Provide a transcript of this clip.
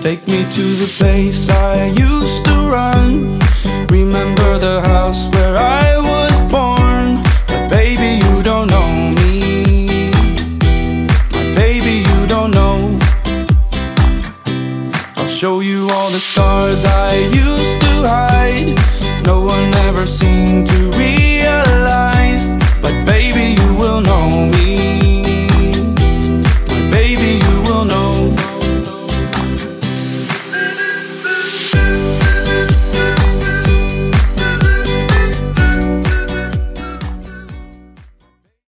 Take me to the place I used to run. Remember the house where I was born. But baby, you don't know me. My baby, you don't know. I'll show you all the stars I used to hide. No one ever seemed to.